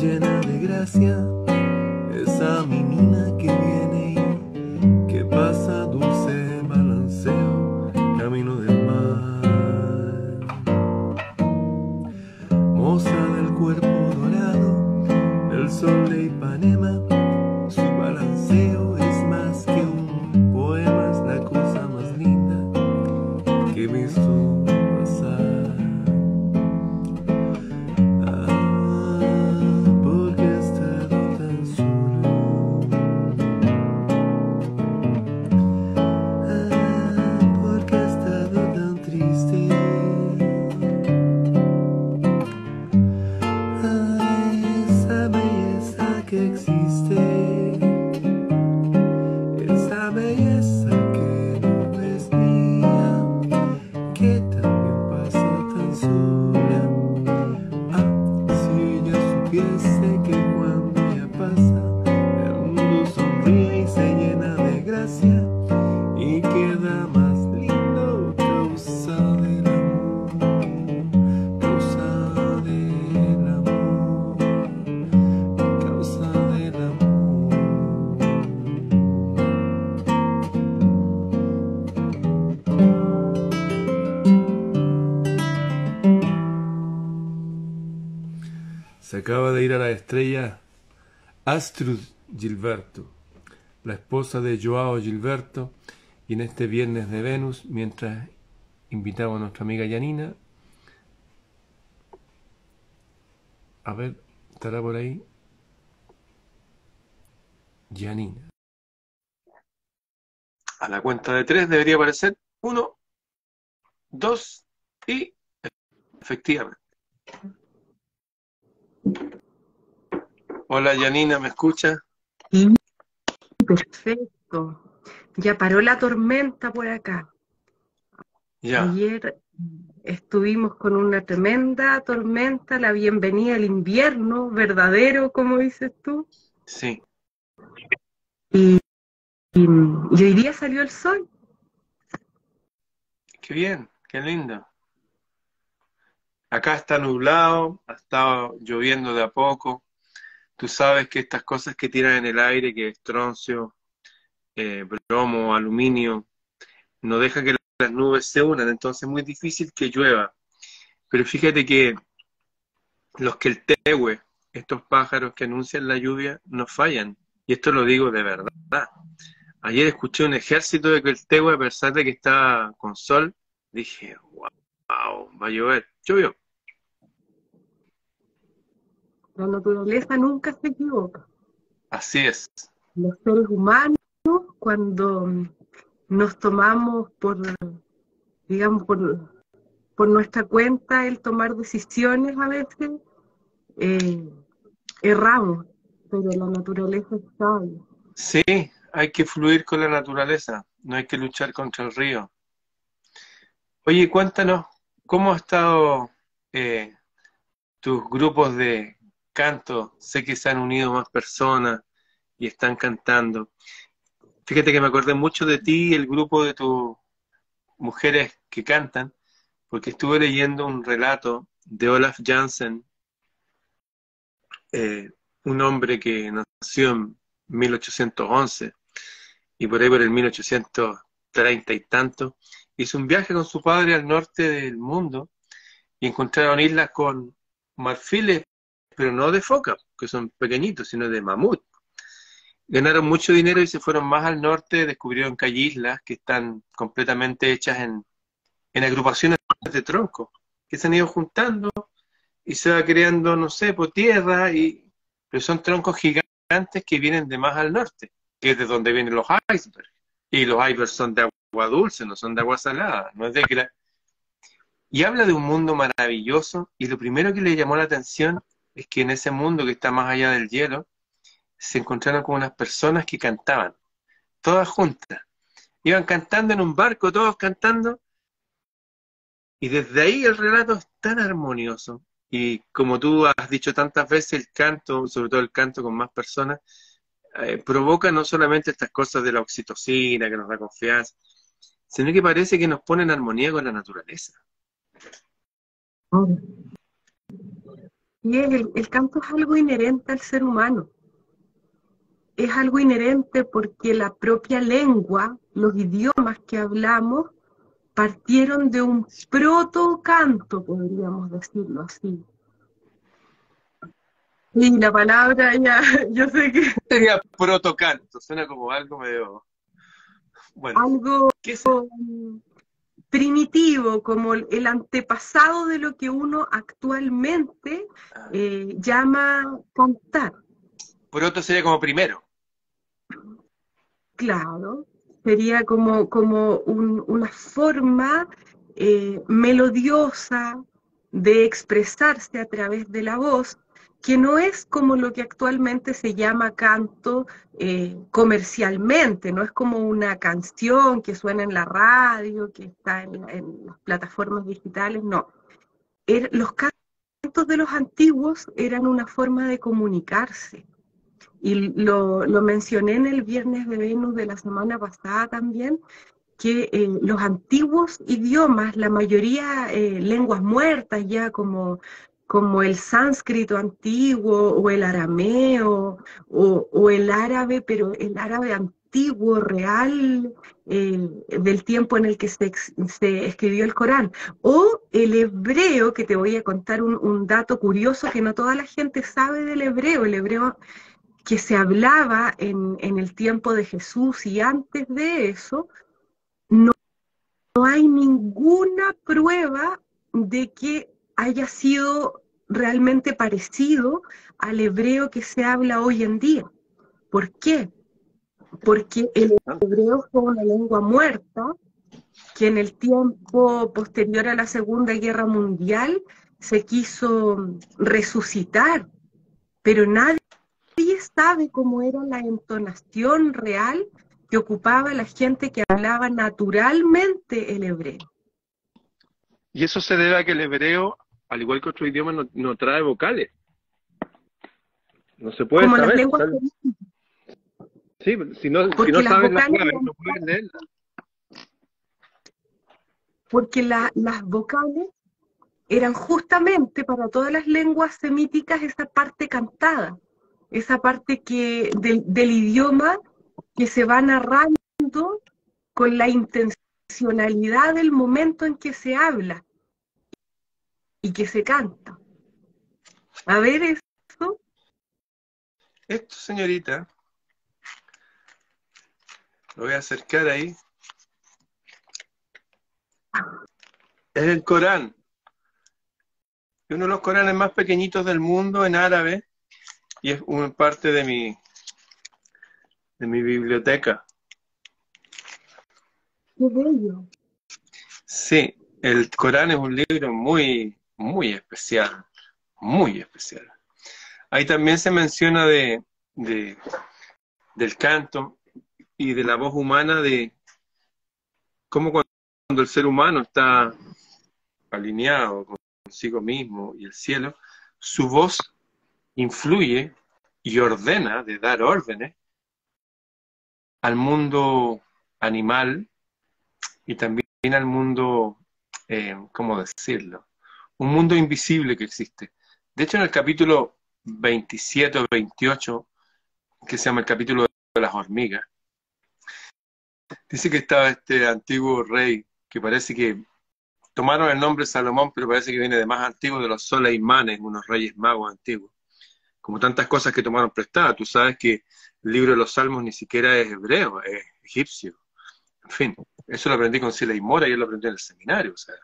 llena de gracia, esa menina que viene acaba de ir a la estrella Astrud Gilberto, la esposa de Joao Gilberto, y en este viernes de Venus, mientras invitamos a nuestra amiga Yanina, a ver, estará por ahí Yanina. A la cuenta de tres debería aparecer uno, dos y efectivamente. Hola Yanina, ¿me escucha? Sí, perfecto. Ya paró la tormenta por acá. Ya, Ayer estuvimos con una tremenda tormenta, la bienvenida al invierno verdadero, como dices tú. sí. Y, y- y hoy día salió el sol. Qué bien, qué lindo. Acá está nublado, ha estado lloviendo de a poco. Tú sabes que estas cosas que tiran en el aire, que es troncio, eh, bromo, aluminio, no deja que las nubes se unan, entonces es muy difícil que llueva. Pero fíjate que los que el tehue, estos pájaros que anuncian la lluvia, no fallan. Y esto lo digo de verdad. Ayer escuché un ejército de que el tehue, a pesar de que está con sol, dije, wow, va a llover. Llovió. La naturaleza nunca se equivoca. Así es. Los seres humanos, cuando nos tomamos por, digamos, por, por nuestra cuenta el tomar decisiones a veces, eh, erramos, pero la naturaleza es sabia. Sí, hay que fluir con la naturaleza, no hay que luchar contra el río. Oye, cuéntanos, ¿cómo ha estado eh, tus grupos de canto? Sé que se han unido más personas y están cantando. Fíjate que me acordé mucho de ti y el grupo de tus mujeres que cantan, porque estuve leyendo un relato de Olaf Jansen, eh, un hombre que nació en 1811 y por ahí por el 1830 y tanto, hizo un viaje con su padre al norte del mundo y encontraron islas con marfiles, pero no de foca, que son pequeñitos, sino de mamut. Ganaron mucho dinero y se fueron más al norte, descubrieron que hay islas que están completamente hechas en, en agrupaciones de troncos, que se han ido juntando y se va creando, no sé, por tierra, y, pero son troncos gigantes que vienen de más al norte, que es de donde vienen los icebergs. Y los icebergs son de agua dulce, no son de agua salada, no es de que la- Y habla de un mundo maravilloso, y lo primero que le llamó la atención es que en ese mundo que está más allá del hielo, se encontraron con unas personas que cantaban, todas juntas. Iban cantando en un barco, todos cantando, y desde ahí el relato es tan armonioso. Y como tú has dicho tantas veces, el canto, sobre todo el canto con más personas, eh, provoca no solamente estas cosas de la oxitocina que nos da confianza, sino que parece que nos pone en armonía con la naturaleza. Y el, el canto es algo inherente al ser humano. Es algo inherente porque la propia lengua, los idiomas que hablamos, partieron de un proto-canto, podríamos decirlo así. Y la palabra ya, yo sé que... Sería protocanto, suena como algo medio... Bueno, algo primitivo, como el antepasado de lo que uno actualmente ah. eh, llama cantar. Proto sería como primero. Claro, sería como, como una forma eh, melodiosa de expresarse a través de la voz que no es como lo que actualmente se llama canto eh, comercialmente, no es como una canción que suena en la radio, que está en, las plataformas digitales, no. Er, los cantos de los antiguos eran una forma de comunicarse. Y lo, mencioné en el viernes de Venus de la semana pasada también, que eh, los antiguos idiomas, la mayoría eh, lenguas muertas ya como como el sánscrito antiguo o el arameo o, el árabe, pero el árabe antiguo, real, del tiempo en el que se, escribió el Corán, o el hebreo, que te voy a contar un, dato curioso que no toda la gente sabe del hebreo, el hebreo que se hablaba en, el tiempo de Jesús y antes de eso, no hay ninguna prueba de que haya sido realmente parecido al hebreo que se habla hoy en día. ¿Por qué? Porque el hebreo fue una lengua muerta que en el tiempo posterior a la Segunda Guerra Mundial se quiso resucitar, pero nadie sabe cómo era la entonación real que ocupaba la gente que hablaba naturalmente el hebreo. Y eso se debe a que el hebreo, al igual que otro idioma, no, trae vocales. No se puede saber. Sí, si no, si no sabes las claves, no puedes leerla. Porque las vocales eran justamente para todas las lenguas semíticas esa parte cantada, esa parte que del, del idioma que se va narrando con la intencionalidad del momento en que se habla y que se canta. A ver esto. Esto, señorita, lo voy a acercar ahí. Es el Corán. Es uno de los Coranes más pequeñitos del mundo en árabe y es una parte de mi de mi biblioteca. Qué bello. Sí, el Corán es un libro muy muy especial, muy especial. Ahí también se menciona de, del canto y de la voz humana, de cómo cuando el ser humano está alineado consigo mismo y el cielo, su voz influye y ordena de dar órdenes al mundo animal y también al mundo, eh, ¿cómo decirlo? Un mundo invisible que existe. De hecho, en el capítulo 27 o 28, que se llama el capítulo de las hormigas, dice que estaba este antiguo rey que parece que tomaron el nombre Salomón, pero parece que viene de más antiguo de los Soleimanes, unos reyes magos antiguos. Como tantas cosas que tomaron prestadas. Tú sabes que el libro de los Salmos ni siquiera es hebreo, es egipcio. En fin, eso lo aprendí con Sila y Mora y yo lo aprendí en el seminario. O sea,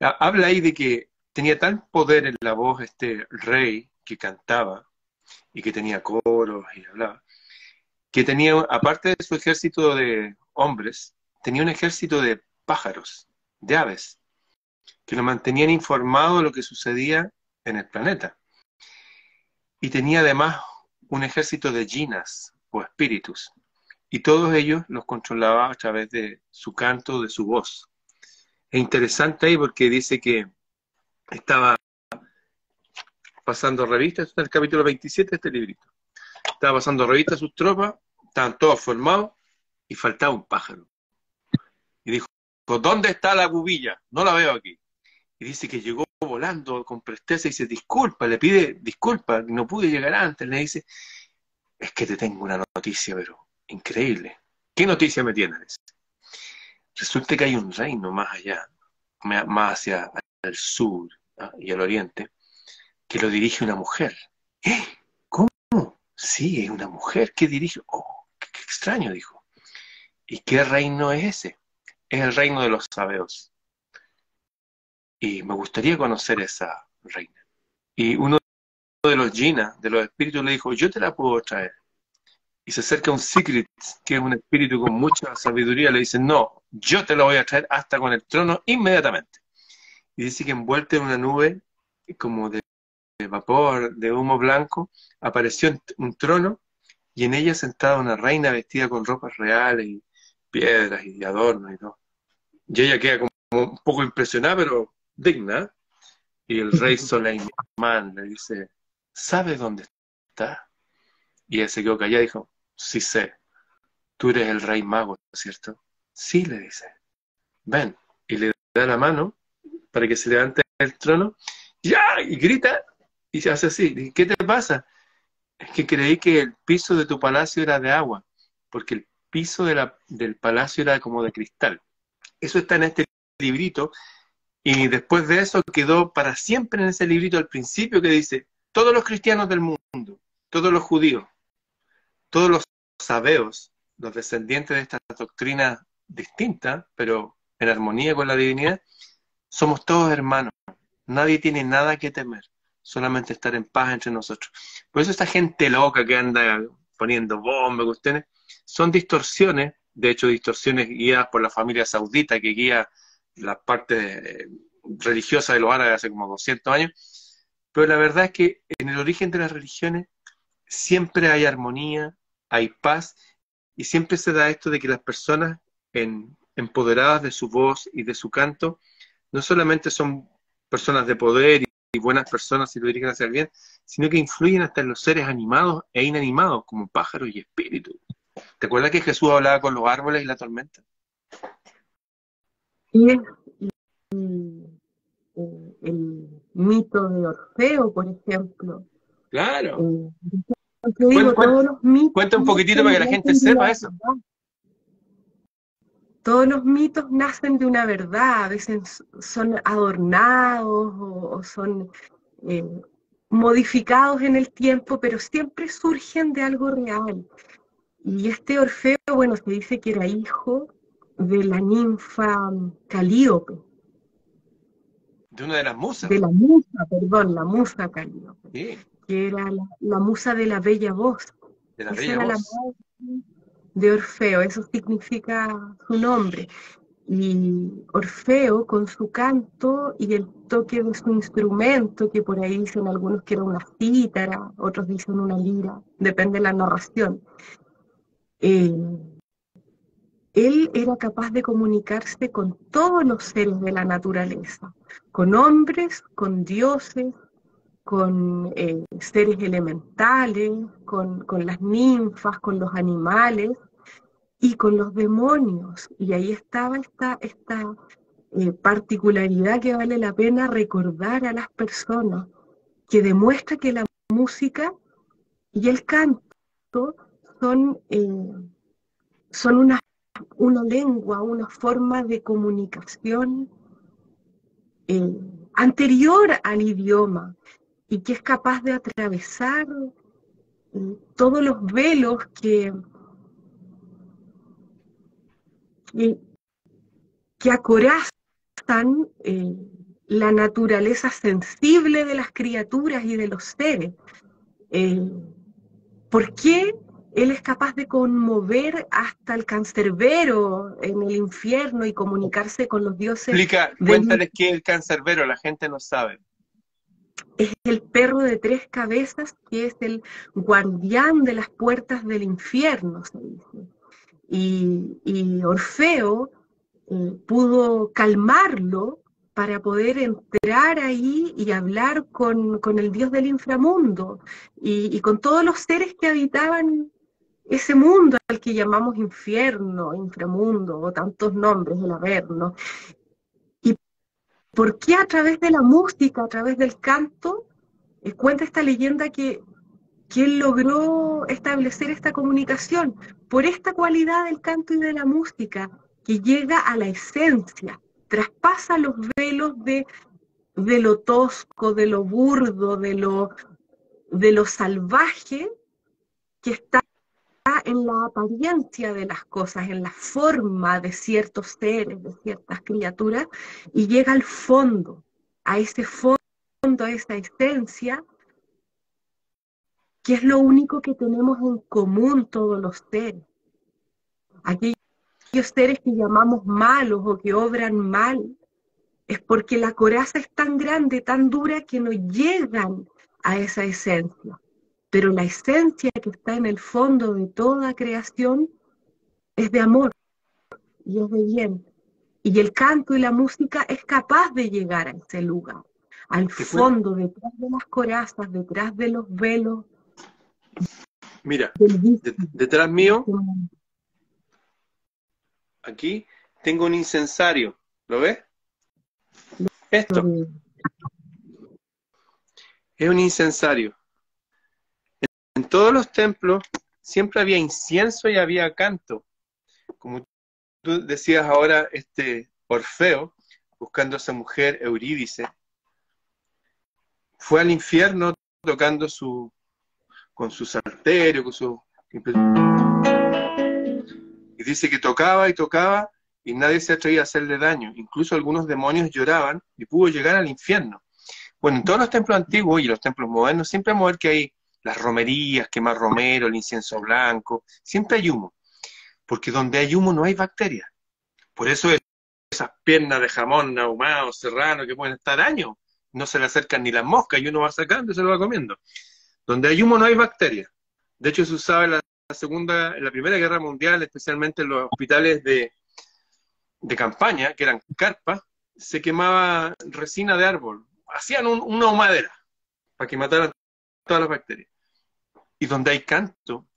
Habla ahí de que tenía tal poder en la voz este rey que cantaba y que tenía coros y hablaba, que tenía, aparte de su ejército de hombres, tenía un ejército de pájaros, de aves, que lo mantenían informado de lo que sucedía en el planeta. Y tenía además un ejército de ginas o espíritus, y todos ellos los controlaba a través de su canto, de su voz. Es interesante ahí porque dice que estaba pasando revistas, está en el capítulo 27 de este librito. Estaba pasando revistas a sus tropas, estaban todos formados y faltaba un pájaro. Y dijo, ¿dónde está la bubilla? No la veo aquí. Y dice que llegó volando con presteza y dice, disculpa, le pide disculpa, no pude llegar antes, le dice, es que te tengo una noticia, pero increíble. ¿Qué noticia me tienes? Resulta que hay un reino más allá, más hacia el sur y el oriente, que lo dirige una mujer. ¿Eh? ¿Cómo? Sí, es una mujer que dirige. Oh, qué, extraño, dijo. ¿Y qué reino es ese? Es el reino de los sabeos. Y me gustaría conocer esa reina. Y uno de los Gina, de los espíritus, le dijo, yo te la puedo traer. Y se acerca un Secret, que es un espíritu con mucha sabiduría, le dice, no, yo te lo voy a traer hasta con el trono inmediatamente. Y dice que envuelta en una nube como de, vapor, de humo blanco, apareció un trono y en ella sentada una reina vestida con ropas reales y piedras y adornos y todo. Y ella queda como un poco impresionada, pero digna. Y el rey Soleiman le dice, ¿sabes dónde está? Y él se quedó callado y dijo, sí sé, tú eres el rey mago, ¿cierto? Sí, le dice, ven. Y le da la mano para que se levante el trono, ¡ya! Y grita, y se hace así. ¿Qué te pasa? Es que creí que el piso de tu palacio era de agua, porque el piso de la, del palacio era como de cristal. Eso está en este librito, y después de eso quedó para siempre en ese librito al principio que dice, todos los cristianos del mundo, todos los judíos, todos los sabeos, los descendientes de esta doctrina distinta, pero en armonía con la divinidad, somos todos hermanos. Nadie tiene nada que temer, solamente estar en paz entre nosotros. Por eso esta gente loca que anda poniendo bombas, ustedes, son distorsiones, de hecho distorsiones guiadas por la familia saudita que guía la parte religiosa de los árabes hace como 200 años, pero la verdad es que en el origen de las religiones siempre hay armonía, hay paz, y siempre se da esto de que las personas empoderadas de su voz y de su canto, no solamente son personas de poder y, buenas personas si lo dirigen hacia el bien, sino que influyen hasta en los seres animados e inanimados, como pájaros y espíritus. ¿Te acuerdas que Jesús hablaba con los árboles y la tormenta? Y el, mito de Orfeo, por ejemplo. Claro. cuenta, un poquitito para que la gente sepa eso. Todos los mitos nacen de una verdad, a veces son adornados o, son eh, modificados en el tiempo, pero siempre surgen de algo real. Y este Orfeo, bueno, se dice que era hijo de la ninfa Calíope. De una de las musas. De la musa, perdón, la musa Calíope. Que era la, musa de la bella voz. De la bella voz. De Orfeo, eso significa su nombre. Y Orfeo, con su canto y el toque de su instrumento, que por ahí dicen algunos que era una cítara, otros dicen una lira, depende de la narración. Eh, él era capaz de comunicarse con todos los seres de la naturaleza, con hombres, con dioses, con eh, seres elementales, con, las ninfas, con los animales y con los demonios. Y ahí estaba esta, eh, particularidad que vale la pena recordar a las personas, que demuestra que la música y el canto son, eh, son una una lengua, una forma de comunicación eh, anterior al idioma y que es capaz de atravesar todos los velos que, que, acorazan eh, la naturaleza sensible de las criaturas y de los seres. ¿Por qué él es capaz de conmover hasta el cancerbero en el infierno y comunicarse con los dioses. Explica, cuéntales qué es el cancerbero, la gente no sabe. Es el perro de tres cabezas que es el guardián de las puertas del infierno, se dice. Y, Orfeo eh, pudo calmarlo para poder entrar ahí y hablar con, el dios del inframundo y, y, con todos los seres que habitaban ese mundo al que llamamos infierno, inframundo, o tantos nombres, el Averno. Por qué a través de la música, a través del canto, cuenta esta leyenda que, que él logró establecer esta comunicación por esta cualidad del canto y de la música, que llega a la esencia, traspasa los velos de, lo tosco, de lo burdo, de lo salvaje que está en la apariencia de las cosas, en la forma de ciertos seres, de ciertas criaturas, y llega al fondo, a ese fondo, a esa esencia, que es lo único que tenemos en común todos los seres. Aquellos seres que llamamos malos o que obran mal, es porque la coraza es tan grande, tan dura, que no llegan a esa esencia pero la esencia que está en el fondo de toda creación es de amor y es de bien. Y el canto y la música es capaz de llegar a ese lugar, al fondo, detrás de las corazas, detrás de los velos. Mira, detrás mío, aquí tengo un incensario, ¿lo ves? Esto es un incensario en todos los templos siempre había incienso y había canto. Como tú decías ahora, este Orfeo, buscando a esa mujer Eurídice, fue al infierno tocando su, con su salterio, con su... Y dice que tocaba y tocaba y nadie se atrevía a hacerle daño. Incluso algunos demonios lloraban y pudo llegar al infierno. Bueno, en todos los templos antiguos y los templos modernos siempre vamos a ver que hay las romerías, quemar romero, el incienso blanco, siempre hay humo, porque donde hay humo no hay bacterias. Por eso esas piernas de jamón ahumado, serrano, que pueden estar años, no se le acercan ni las moscas y uno va sacando y se lo va comiendo. Donde hay humo no hay bacterias. De hecho, se usaba en la segunda, en la primera guerra mundial, especialmente en los hospitales de, campaña, que eran carpas, se quemaba resina de árbol. Hacían una humadera para que mataran todas las bacterias y donde hay canto,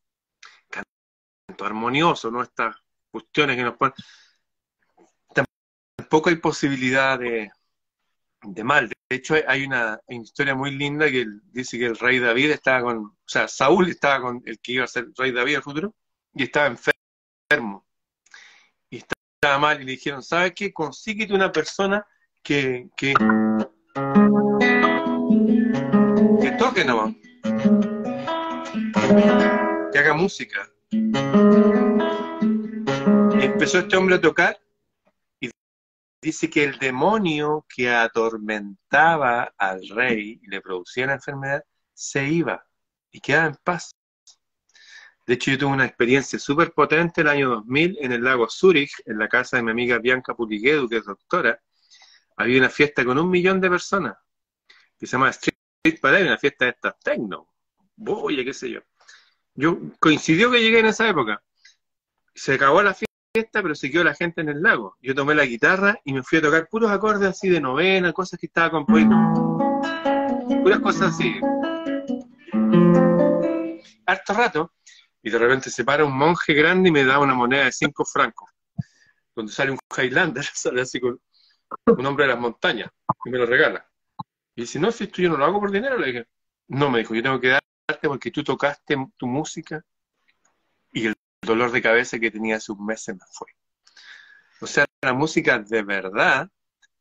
canto armonioso, ¿no? Estas cuestiones que nos ponen, tampoco hay posibilidad de, de mal. De hecho, hay una historia muy linda que dice que el rey David estaba con, o sea, Saúl estaba con el que iba a ser rey David el futuro, y estaba enfermo. Y estaba mal, y le dijeron, ¿sabes qué? Consíguete una persona que, que, que toque nomás que haga música. Empezó este hombre a tocar y dice que el demonio que atormentaba al rey y le producía la enfermedad se iba y quedaba en paz. De hecho, yo tuve una experiencia súper potente el año 2000 en el lago Zurich, en la casa de mi amiga Bianca Puliguedu, que es doctora. Había una fiesta con un millón de personas, que se llama Street Parade, una fiesta de estas techno, boya, qué sé yo. Yo coincidió que llegué en esa época. Se acabó la fiesta, pero se quedó la gente en el lago. Yo tomé la guitarra y me fui a tocar puros acordes así de novena, cosas que estaba componiendo. Puras cosas así. Harto rato. Y de repente se para un monje grande y me da una moneda de cinco francos. Donde sale un Highlander, sale así con un hombre de las montañas, y me lo regala. Y dice, no, si esto yo no lo hago por dinero, le dije, no, me dijo, yo tengo que dar porque tú tocaste tu música y el dolor de cabeza que tenía hace un mes se fue. O sea, la música de verdad,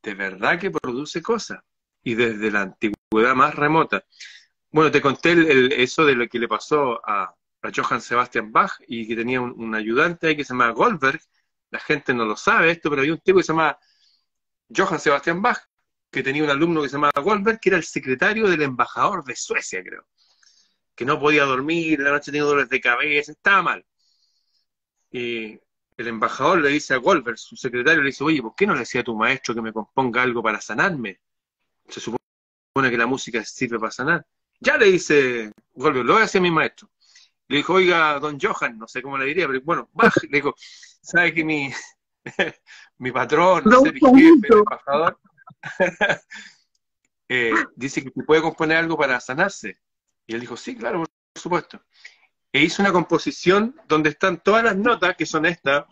de verdad que produce cosas. Y desde la antigüedad más remota. Bueno, te conté el, eso de lo que le pasó a, Johann Sebastian Bach y que tenía un, ayudante ahí que se llama Goldberg. La gente no lo sabe esto, pero había un tipo que se llama Johann Sebastian Bach, que tenía un alumno que se llamaba Goldberg, que era el secretario del embajador de Suecia, creo que no podía dormir, la noche tenía dolores de cabeza, estaba mal. Y el embajador le dice a Goldberg, su secretario, le dice, oye, ¿por qué no le decía a tu maestro que me componga algo para sanarme? Se supone que la música sirve para sanar. Ya le dice Goldberg, lo voy a hacer a mi maestro. Le dijo, oiga, don Johan, no sé cómo le diría, pero bueno, baja. Le dijo, ¿sabe que mi, mi patrón, no sé, mi jefe, el embajador, eh, dice que puede componer algo para sanarse? Y él dijo, sí, claro, por supuesto. E hizo una composición donde están todas las notas, que son estas,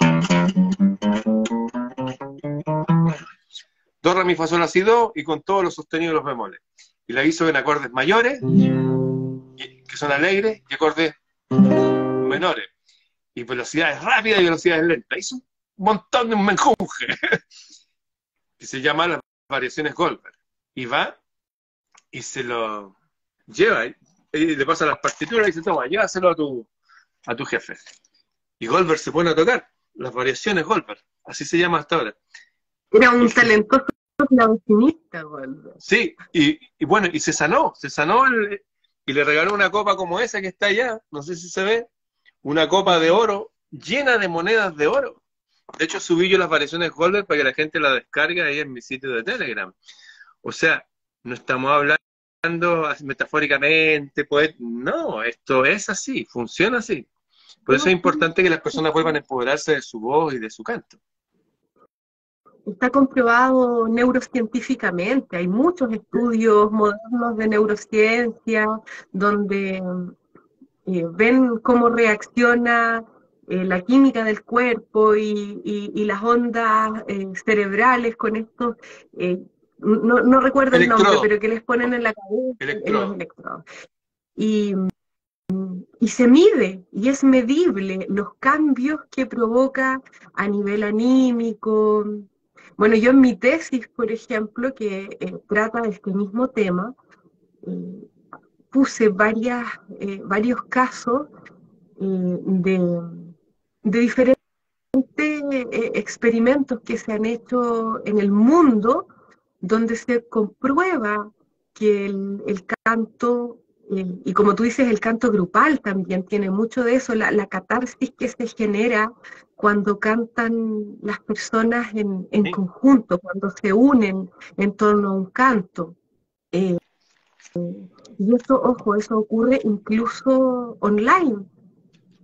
do, re, mi, fa, sol, do, y con todos los sostenidos los bemoles. Y la hizo en acordes mayores, que son alegres, y acordes menores. Y velocidades rápidas y velocidades lentas. Hizo un montón de menjunje. que se llama las variaciones Goldberg. Y va y se lo lleva, y le pasa las partituras y dice, toma, llévaselo a tu, a tu jefe. Y Goldberg se pone a tocar, las variaciones Goldberg, así se llama hasta ahora. Era un talentoso clavecinista, Goldberg. Sí, y, y, bueno, y se sanó, se sanó el, y le regaló una copa como esa que está allá, no sé si se ve, una copa de oro llena de monedas de oro. De hecho, subí yo las variaciones Goldberg para que la gente la descargue ahí en mi sitio de Telegram. O sea, no estamos hablando metafóricamente, pues, no, esto es así, funciona así. Por eso es importante que las personas vuelvan a empoderarse de su voz y de su canto. Está comprobado neurocientíficamente, hay muchos estudios modernos de neurociencia donde eh, ven cómo reacciona eh, la química del cuerpo y, y, las ondas eh, cerebrales con estos, no, no, recuerdo el nombre, pero que les ponen en la cabeza en los electrodos. Y, y se mide y es medible los cambios que provoca a nivel anímico. Bueno, yo en mi tesis, por ejemplo, que eh, trata de este mismo tema, eh, puse varias, eh, varios casos de, de diferentes experimentos que se han hecho en el mundo donde se comprueba que el, el canto y como tú dices, el canto grupal también tiene mucho de eso, la, catarsis que se genera cuando cantan las personas en, conjunto, cuando se unen en torno a un canto. Eh, y eso, ojo, eso ocurre incluso online.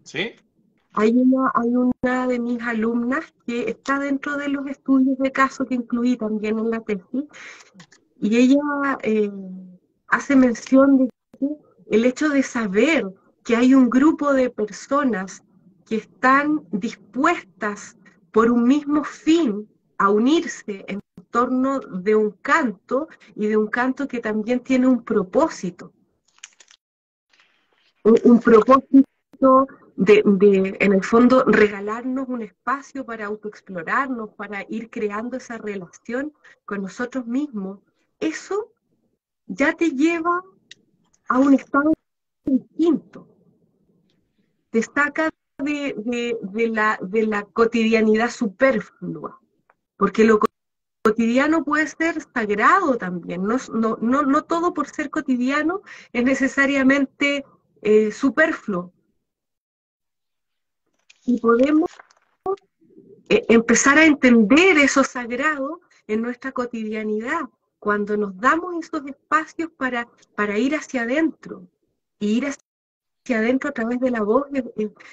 ¿Sí? Hay una, de mis alumnas que está dentro de los estudios de caso que incluí también en la tesis, y ella eh, hace mención de el hecho de saber que hay un grupo de personas que están dispuestas por un mismo fin a unirse en torno de un canto y de un canto que también tiene un propósito. Un, propósito de, de, en el fondo, regalarnos un espacio para autoexplorarnos, para ir creando esa relación con nosotros mismos. Eso ya te lleva a un estado distinto. Destaca de, de, la, de la cotidianidad superflua, porque lo cotidiano puede ser sagrado también, no, no, no, todo por ser cotidiano es necesariamente eh, superfluo. Y podemos eh, empezar a entender eso sagrado en nuestra cotidianidad, cuando nos damos esos espacios para, para ir hacia adentro, y ir hacia adentro a través de la voz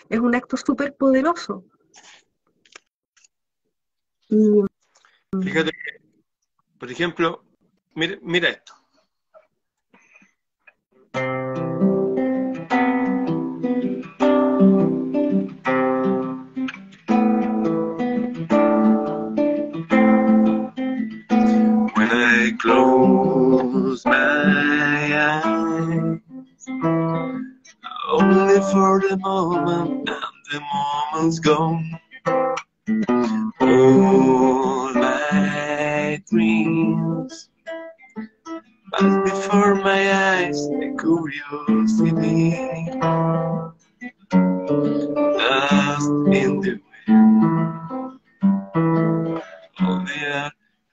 es, un acto súper poderoso. Fíjate que, por ejemplo, mira, mira esto. Close my eyes. Only for the moment and the moment's gone. All my dreams. But before my eyes the curiosity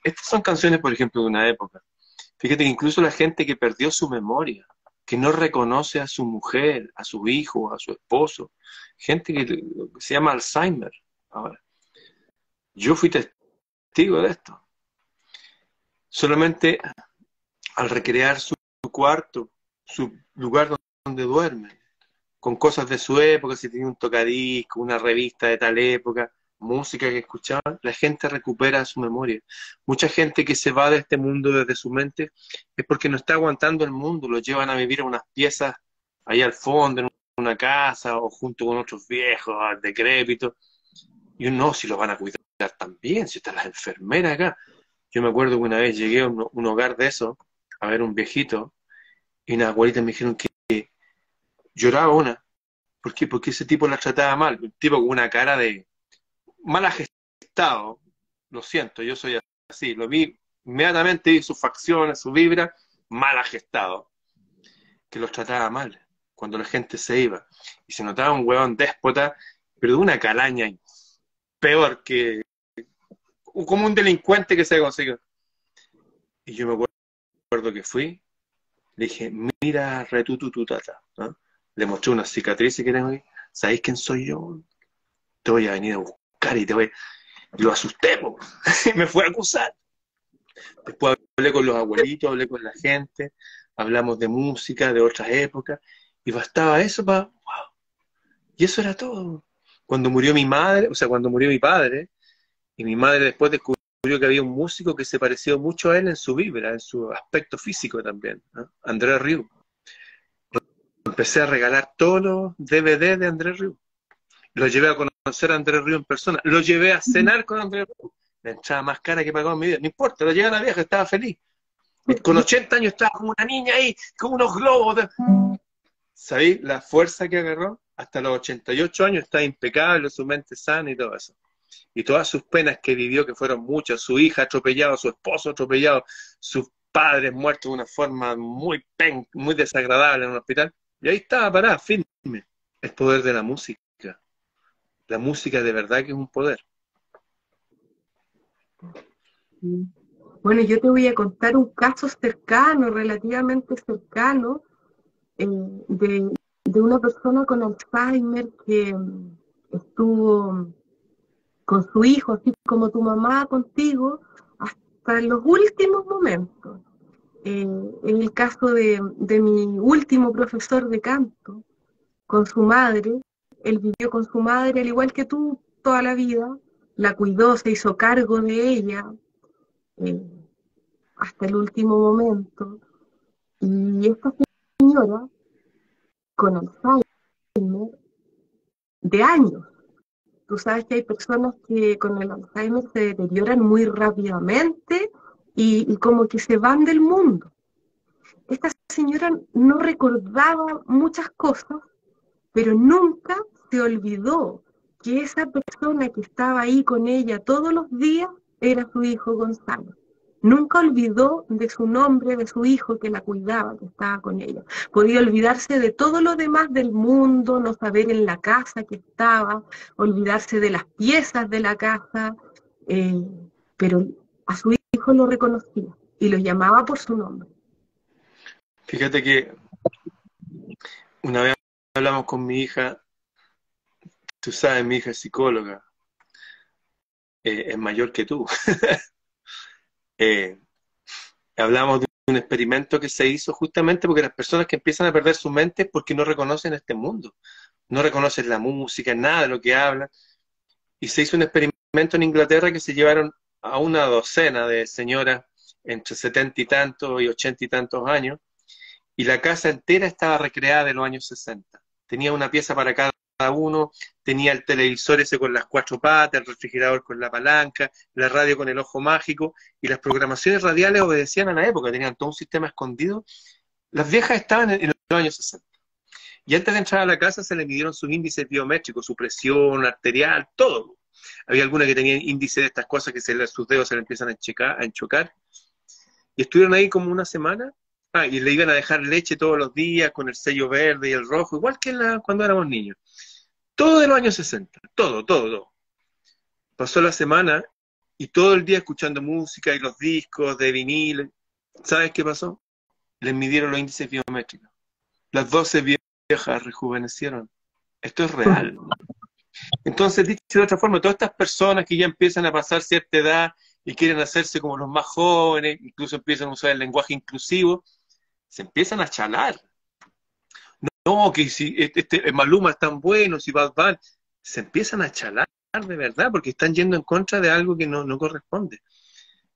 estas son canciones, por ejemplo, de una época. Fíjate que incluso la gente que perdió su memoria, que no reconoce a su mujer, a su hijo, a su esposo, gente que se llama Alzheimer ahora. Yo fui testigo de esto. Solamente al recrear su cuarto, su lugar donde duerme, con cosas de su época, si tenía un tocadisco, una revista de tal época, música que escuchaban, la gente recupera su memoria. Mucha gente que se va de este mundo desde su mente es porque no está aguantando el mundo, lo llevan a vivir en unas piezas ahí al fondo, en una casa o junto con otros viejos, decrépitos. Y no, si lo van a cuidar también, si están las enfermeras acá. Yo me acuerdo que una vez llegué a un, hogar de eso, a ver un viejito, y unas abuelitas me dijeron que lloraba una. ¿Por qué? Porque ese tipo la trataba mal. Un tipo con una cara de mal gestado. Lo siento, yo soy así. Lo vi inmediatamente, vi sus facciones, su vibra, mal gestado. Que los trataba mal cuando la gente se iba. Y se notaba un huevón déspota, pero de una calaña peor que como un delincuente que se consiguió. Y yo me acuerdo que fui, le dije, mira, retutututata. Le mostré una cicatriz que tengo ahí. ¿Sabéis quién soy yo? Te voy a venir a buscar y te voy. Lo asusté, me fue a acusar. Después hablé con los abuelitos, hablé con la gente, hablamos de música, de otras épocas, y bastaba eso para, wow. Y eso era todo. Cuando murió mi madre, o sea, cuando murió mi padre, y mi madre después descubrió que había un músico que se pareció mucho a él en su vibra, en su aspecto físico también, Andrés Riu. Empecé a regalar todos los DVD de Andrés Riu. Lo llevé a conocer a Andrés Riu en persona. Lo llevé a cenar con Andrés Riu. La entrada más cara que pagó en mi vida. No importa, lo llevé a la vieja, estaba feliz. Con 80 años estaba como una niña ahí, con unos globos. De... ¿Sabéis la fuerza que agarró? Hasta los 88 años está impecable, su mente sana y todo eso y todas sus penas que vivió, que fueron muchas, su hija atropellada, su esposo atropellado, sus padres muertos de una forma muy pen, muy desagradable en un hospital, y ahí estaba parada, firme. El poder de la música. La música de verdad que es un poder. Bueno, yo te voy a contar un caso cercano, relativamente cercano, eh, de, de una persona con Alzheimer que mm, estuvo con su hijo, así como tu mamá contigo, hasta los últimos momentos. Eh, en el caso de, mi último profesor de canto, con su madre, él vivió con su madre al igual que tú toda la vida, la cuidó, se hizo cargo de ella eh, hasta el último momento. Y esta señora, con Alzheimer, de años, Tú sabes que hay personas que con el Alzheimer se deterioran muy rápidamente y, como que se van del mundo. Esta señora no recordaba muchas cosas, pero nunca se olvidó que esa persona que estaba ahí con ella todos los días era su hijo Gonzalo. Nunca olvidó de su nombre, de su hijo que la cuidaba, que estaba con ella. Podía olvidarse de todo lo demás del mundo, no saber en la casa que estaba, olvidarse de las piezas de la casa, eh, pero a su hijo lo reconocía y lo llamaba por su nombre. Fíjate que una vez hablamos con mi hija, tú sabes, mi hija es psicóloga, eh, es mayor que tú. eh, hablamos de un experimento que se hizo justamente porque las personas que empiezan a perder su mente porque no reconocen este mundo, no reconocen la música, nada de lo que hablan. Y se hizo un experimento en Inglaterra que se llevaron a una docena de señoras entre setenta y tantos y ochenta y tantos años, y la casa entera estaba recreada de los años 60. Tenía una pieza para cada uno, tenía el televisor ese con las cuatro patas, el refrigerador con la palanca, la radio con el ojo mágico, y las programaciones radiales obedecían a la época, tenían todo un sistema escondido. Las viejas estaban en, los años 60. Y antes de entrar a la casa se le midieron sus índices biométricos, su presión arterial, todo. Había alguna que tenía índice de estas cosas que se, sus dedos se le empiezan a, checar, a enchocar. Y estuvieron ahí como una semana. Ah, y le iban a dejar leche todos los días con el sello verde y el rojo, igual que la, cuando éramos niños. Todo de los años 60, todo, todo, todo. Pasó la semana y todo el día escuchando música y los discos de vinil. ¿Sabes qué pasó? Les midieron los índices biométricos. Las 12 viejas rejuvenecieron. Esto es real. Entonces, dicho de otra forma, todas estas personas que ya empiezan a pasar cierta edad y quieren hacerse como los más jóvenes, incluso empiezan a usar el lenguaje inclusivo, se empiezan a chalar no, que si este, este Maluma es tan bueno, si Bad Bunny, se empiezan a chalar de verdad, porque están yendo en contra de algo que no, corresponde.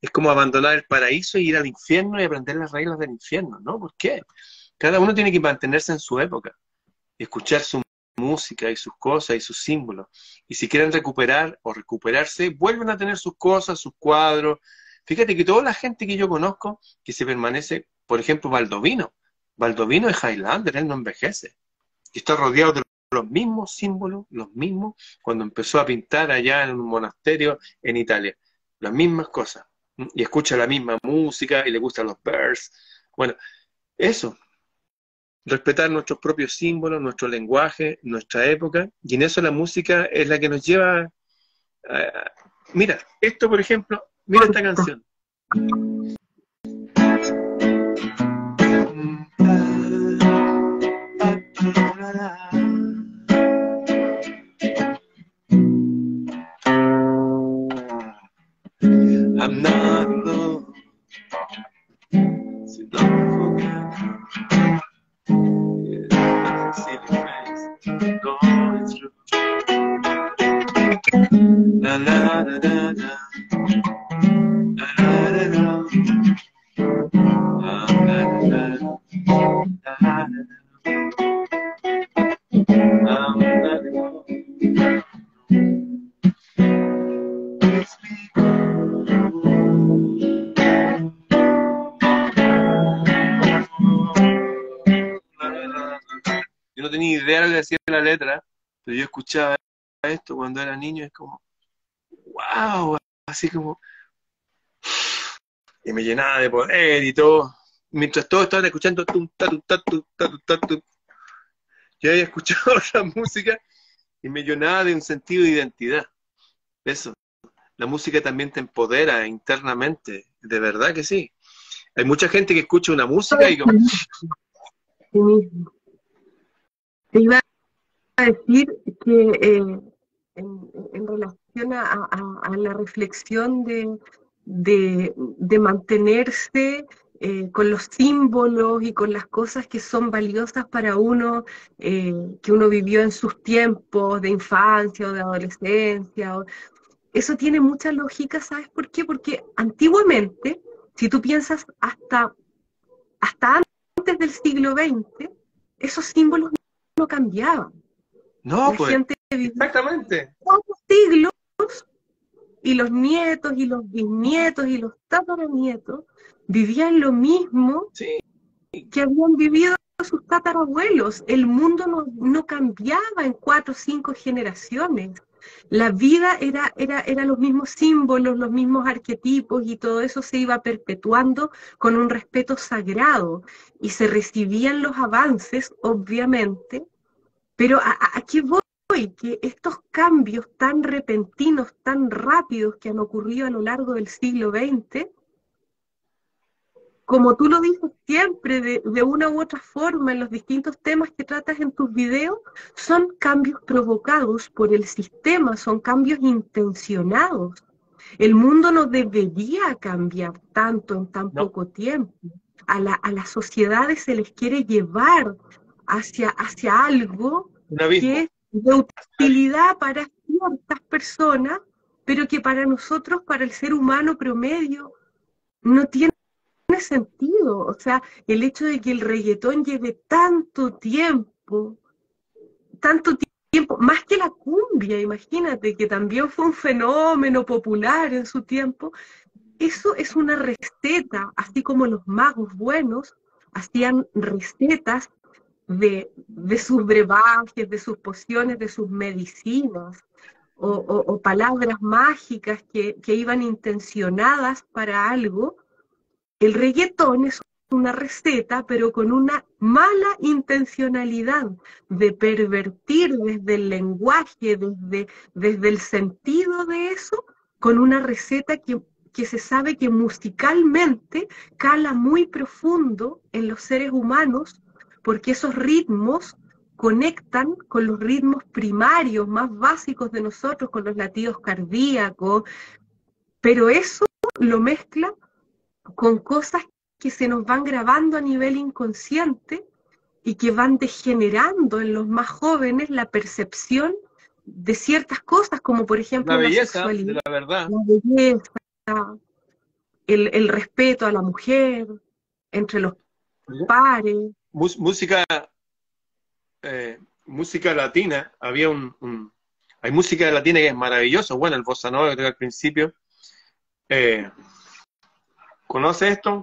Es como abandonar el paraíso y ir al infierno y aprender las reglas del infierno, ¿no? ¿Por qué? Cada uno tiene que mantenerse en su época, escuchar su música y sus cosas y sus símbolos. Y si quieren recuperar o recuperarse, vuelven a tener sus cosas, sus cuadros, Fíjate que toda la gente que yo conozco que se permanece, por ejemplo, Baldovino. Baldovino es Highlander, él no envejece. Y está rodeado de los mismos símbolos, los mismos, cuando empezó a pintar allá en un monasterio en Italia. Las mismas cosas. Y escucha la misma música y le gustan los Bears. Bueno, eso. Respetar nuestros propios símbolos, nuestro lenguaje, nuestra época. Y en eso la música es la que nos lleva mira, esto por ejemplo, mira esta canción. Yo no tenía idea de lo que decía la letra, pero yo escuchaba esto cuando era niño, es como, wow, así como, y me llenaba de poder y todo. Mientras todos estaban escuchando, tum, tum, yo había escuchado la música y me llenaba de un sentido de identidad. Eso. La música también te empodera internamente, de verdad que sí. Hay mucha gente que escucha una música y como... Iba a decir que eh, en, relación a, la reflexión de, de, mantenerse eh, con los símbolos y con las cosas que son valiosas para uno, eh, que uno vivió en sus tiempos de infancia o de adolescencia. eso tiene mucha lógica, ¿sabes por qué? Porque antiguamente, si tú piensas hasta, hasta antes del siglo XX, esos símbolos no cambiaban. No, pues, exactamente. siglos y los nietos y los bisnietos y los tataranietos vivían lo mismo que habían vivido sus tatarabuelos. El mundo no, no, cambiaba en cuatro o cinco generaciones. La vida era, era, era los mismos símbolos, los mismos arquetipos y todo eso se iba perpetuando con un respeto sagrado y se recibían los avances, obviamente, pero aquí voy, que estos cambios tan repentinos, tan rápidos que han ocurrido a lo largo del siglo XX, como tú lo dices siempre, de, de, una u otra forma, en los distintos temas que tratas en tus videos, son cambios provocados por el sistema, son cambios intencionados. El mundo no debería cambiar tanto en tan poco tiempo. A, la, a las sociedades se les quiere llevar hacia, hacia algo que es de utilidad para ciertas personas, pero que para nosotros, para el ser humano promedio, no tiene sentido. O sea, el hecho de que el reggaetón lleve tanto tiempo, tanto tiempo, más que la cumbia, imagínate, que también fue un fenómeno popular en su tiempo, eso es una receta, así como los magos buenos hacían recetas de, sus brebajes, de sus pociones, de sus medicinas, o, palabras mágicas que, que, iban intencionadas para algo, el reggaetón es una receta, pero con una mala intencionalidad de pervertir desde el lenguaje, desde, desde el sentido de eso, con una receta que, que se sabe que musicalmente cala muy profundo en los seres humanos porque esos ritmos conectan con los ritmos primarios más básicos de nosotros, con los latidos cardíacos, pero eso lo mezcla con cosas que se nos van grabando a nivel inconsciente y que van degenerando en los más jóvenes la percepción de ciertas cosas, como por ejemplo la belleza, de la verdad. La belleza, el, el respeto a la mujer, entre los pares, música, eh, música latina, había un, hay música latina que es maravillosa, bueno, el bossa nova que al principio, eh, ¿Conoce esto?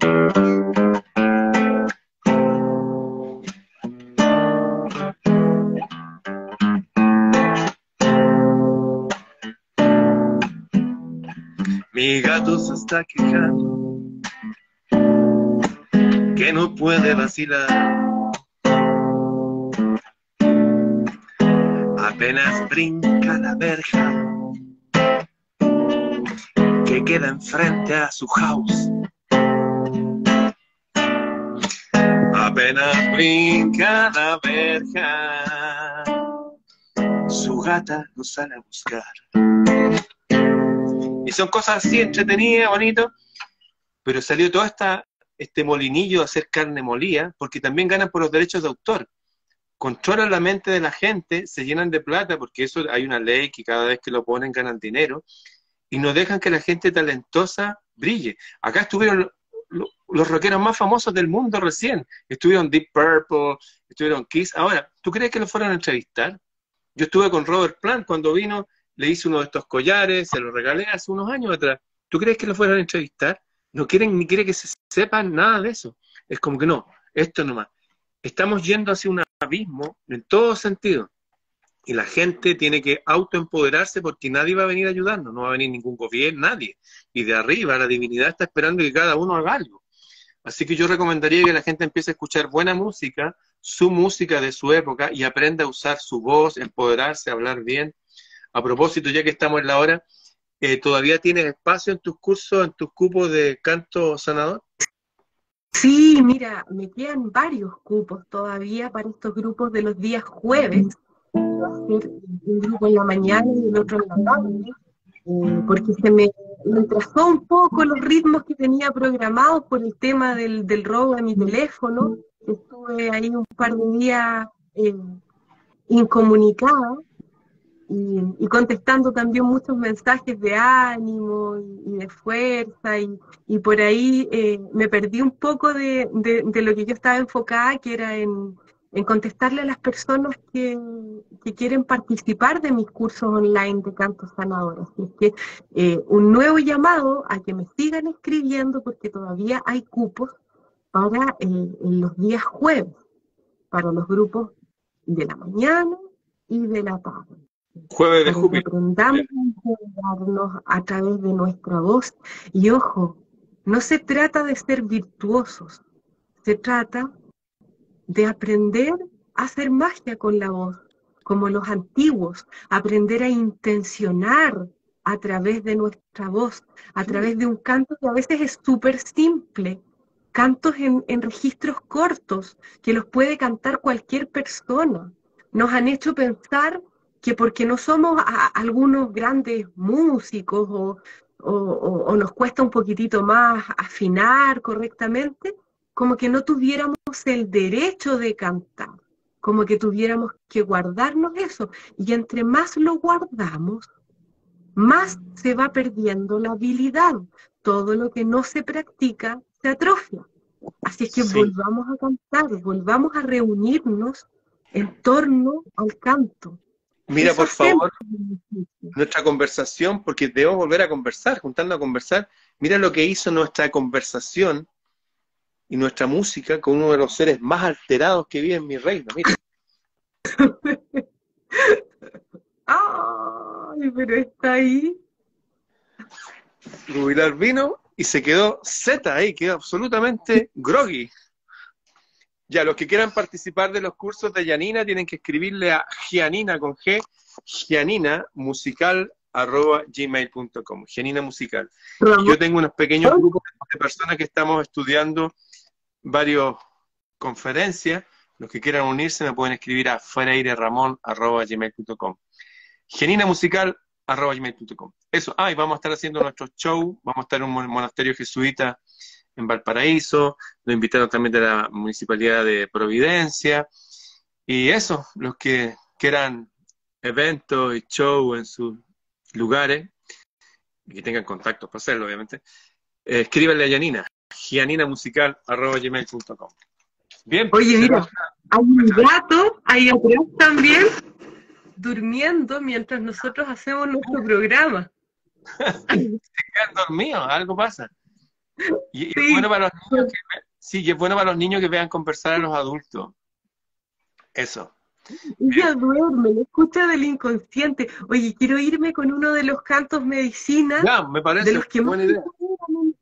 Mi gato se está quejando que no puede vacilar. Apenas brinca la verja que queda enfrente a su house. Apenas brinca la verja, su gata lo sale a buscar. Y son cosas así entretenidas, bonito, pero salió todo esta, este molinillo de hacer carne molida, porque también ganan por los derechos de autor. Controlan la mente de la gente, se llenan de plata, porque eso hay una ley que cada vez que lo ponen ganan dinero, y no dejan que la gente talentosa brille. Acá estuvieron los rockeros más famosos del mundo recién. Estuvieron Deep Purple, estuvieron Kiss. Ahora, ¿tú crees que lo fueron a entrevistar? Yo estuve con Robert Plant cuando vino le hice uno de estos collares, se lo regalé hace unos años atrás. ¿Tú crees que lo fueran a entrevistar? No quieren ni quiere que se sepan nada de eso. Es como que no, esto nomás. Estamos yendo hacia un abismo en todo sentido. Y la gente tiene que autoempoderarse porque nadie va a venir ayudando, no va a venir ningún gobierno, nadie. Y de arriba la divinidad está esperando que cada uno haga algo. Así que yo recomendaría que la gente empiece a escuchar buena música, su música de su época y aprenda a usar su voz, empoderarse, hablar bien a propósito, ya que estamos en la hora, eh, ¿todavía tienes espacio en tus cursos, en tus cupos de canto sanador? Sí, mira, me quedan varios cupos todavía para estos grupos de los días jueves. Un grupo en la mañana y el otro en la tarde, eh, porque se me retrasó un poco los ritmos que tenía programados por el tema del, robo de mi teléfono. Estuve ahí un par de días eh, incomunicada y, contestando también muchos mensajes de ánimo y, de fuerza y, por ahí eh, me perdí un poco de, lo que yo estaba enfocada, que era en, contestarle a las personas que, quieren participar de mis cursos online de canto sanador. Así es que eh, un nuevo llamado a que me sigan escribiendo porque todavía hay cupos para eh, los días jueves, para los grupos de la mañana y de la tarde. Jueves de Júpiter. Aprendamos a a través de nuestra voz. Y ojo, no se trata de ser virtuosos, se trata de aprender a hacer magia con la voz, como los antiguos, aprender a intencionar a través de nuestra voz, a través de un canto que a veces es súper simple, cantos en, en registros cortos, que los puede cantar cualquier persona. Nos han hecho pensar que porque no somos algunos grandes músicos o, nos cuesta un poquitito más afinar correctamente, como que no tuviéramos el derecho de cantar, como que tuviéramos que guardarnos eso. Y entre más lo guardamos, más se va perdiendo la habilidad. Todo lo que no se practica se atrofia. Así es que volvamos a cantar, volvamos a reunirnos en torno al canto. Mira, por favor, nuestra conversación, porque debemos volver a conversar, juntando a conversar. Mira lo que hizo nuestra conversación y nuestra música con uno de los seres más alterados que vive en mi reino. Mira. Ay, pero está ahí. Rubilar vino y se quedó Z ahí, quedó absolutamente groggy. Ya, los que quieran participar de los cursos de Yanina tienen que escribirle a Gianina con G, Gianina musical arroba gmail.com, Gianina musical. Yo tengo unos pequeños grupos de personas que estamos estudiando varias conferencias. Los que quieran unirse me pueden escribir a freireramon arroba gmail.com. Gianina musical gmail.com. Eso, ah, y vamos a estar haciendo nuestro show, vamos a estar en un monasterio jesuita en Valparaíso, lo invitaron también de la Municipalidad de Providencia, y eso, los que quieran eventos y show en sus lugares, y que tengan contactos para hacerlo, obviamente, eh, escríbanle a Yanina, gianinamusical.com. Bien. Oye, mira, hay un gato ahí atrás también, durmiendo mientras nosotros hacemos nuestro programa. Se quedan dormidos, algo pasa. Y, es bueno para los niños que, sí, es bueno para los niños que vean conversar a los adultos. Eso. Ella duerme, escucha del inconsciente. Oye, quiero irme con uno de los cantos medicina. Ya, me parece de los que buena idea.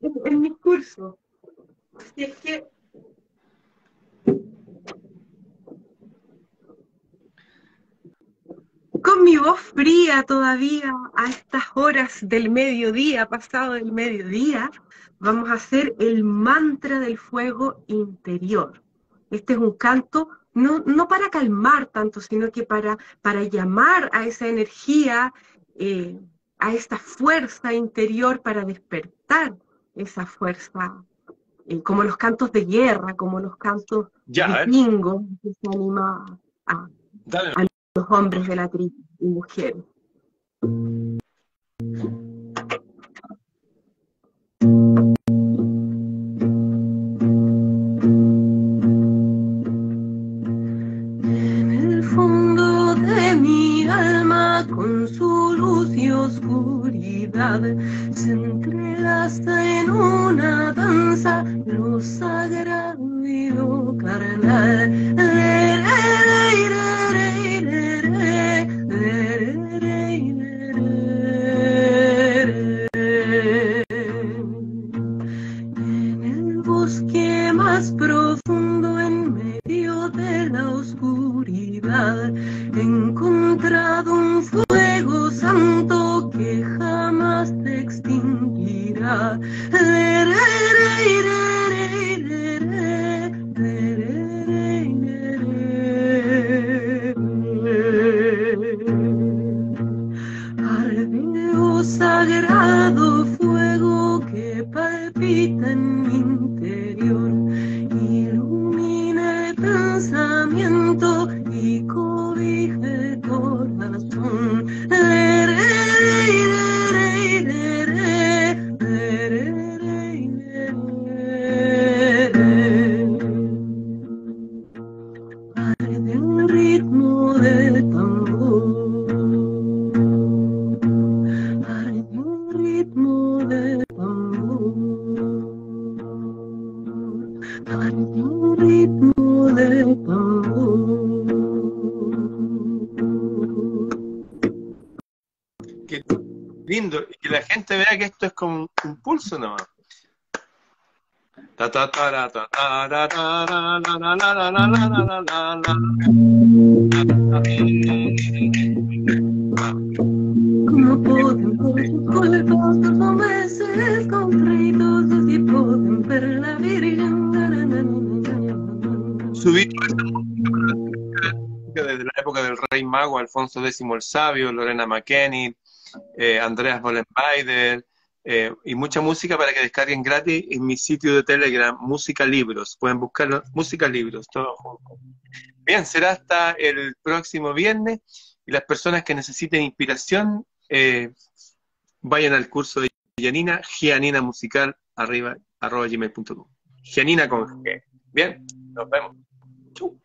En, en, en, mi curso. Y es que con mi voz fría todavía a estas horas del mediodía, pasado del mediodía, vamos a hacer el mantra del fuego interior. Este es un canto no, no para calmar tanto, sino que para, para llamar a esa energía, eh, a esta fuerza interior, para despertar esa fuerza, eh, como los cantos de guerra, como los cantos de bingo, que se anima a, a los hombres de la tribu y mujeres. Alfonso X el Sabio, Lorena McKenny, eh, Andreas Bollenbeider, eh, y mucha música para que descarguen gratis en mi sitio de Telegram, Música Libros. Pueden buscarlo, Música Libros, todo junto. Bien, será hasta el próximo viernes y las personas que necesiten inspiración eh, vayan al curso de Gianina, Gianina Musical, arriba, arroba gmail.com. Gianina con G. Bien, nos vemos. Chau.